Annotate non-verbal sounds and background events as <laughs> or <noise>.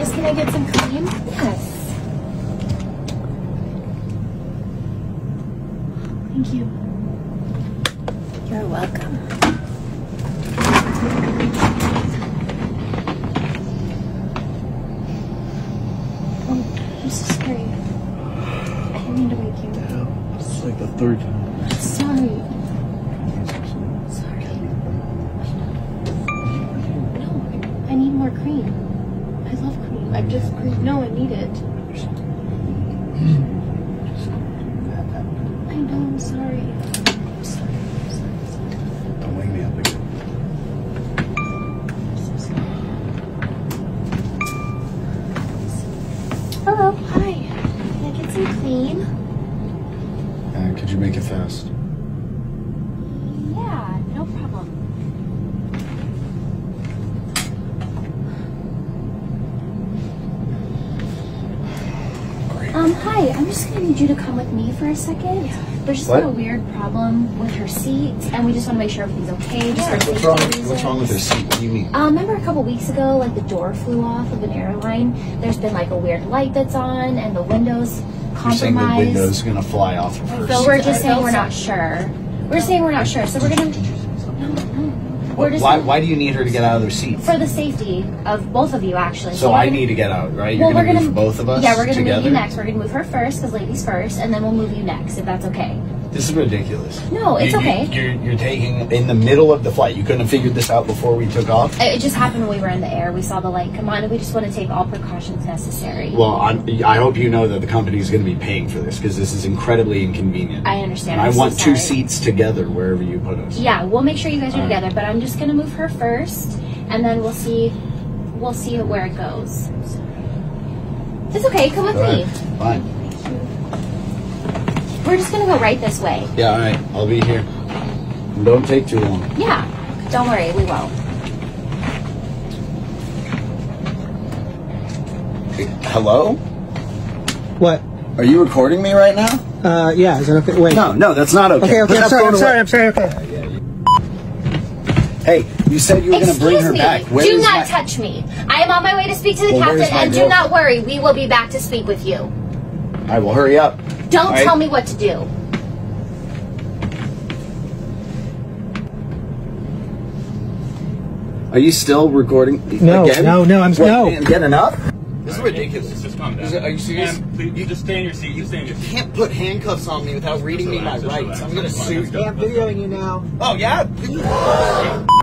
Miss, can I get some cream? Yes. Thank you. You're welcome. Oh, I'm so sorry. I didn't mean to wake you. It's like the third time. Sorry. Sorry. No, I need more cream. I love cream. I just cream. no, I need it. I know. I'm sorry. I'm sorry. I'm sorry. I'm sorry. Don't wake me up again. I'm so sorry. Hello. Hi. Can I get some cream? Uh, could you make it fast? Yeah, no problem. Um, hi, I'm just gonna need you to come with me for a second. There's just What? been a weird problem with her seat, and we just want to make sure everything's okay. Just for What's wrong? reasons. What's wrong with her seat? What do you mean? Um, remember a couple weeks ago, like the door flew off of an airline. There's been like a weird light that's on, and the windows compromised. You're saying the window's gonna fly off of her So seat. we're just saying we're not sure. We're saying we're not sure. So we're gonna. We're just Why, why do you need her to get out of their seat? for the safety of both of you, actually. So we're I gonna- need to get out, right? You're Well, gonna gonna move both of us Yeah, we're gonna together. move you next. We're gonna move her first, because ladies first, and then we'll move you next, if that's okay. This is ridiculous. No, it's You- you- okay. You're, you're taking in the middle of the flight. You couldn't have figured this out before we took off. It just happened when we were in the air. We saw the light come on, and we just want to take all precautions necessary. Well, I'm, I hope you know that the company is going to be paying for this because this is incredibly inconvenient. I understand. And I I'm so want two sorry. seats together wherever you put us. yeah, we'll make sure you guys are All right. together, but I'm just gonna move her first, and then we'll see, we'll see where it goes. It's okay. Come with me. Fine. We're just gonna go right this way. Yeah, all right. I'll be here. Don't take too long. Yeah. Don't worry, we won't. Hello? What? Are you recording me right now? Uh, yeah, is that okay? Wait. No, no, that's not okay. Okay, okay, Put I'm sorry, I'm sorry. I'm sorry, okay. Hey, you said you were going to bring her me. back. Where do is not my- touch me. I am on my way to speak to the Well, captain, my and do not worry, we will be back to speak with you. All right, will hurry up. Don't All right. tell me what to do. Are you still recording No, again? no, no, I'm- What, no. man, Get enough? This is All right, ridiculous. Just calm down. Is it- are you serious? Ma'am, please, You- just stay in your seat. Just stay in your You seat. can't put handcuffs on me without reading me my rights. relax. I'm gonna sue you. I'm videoing you now. Oh yeah? <laughs>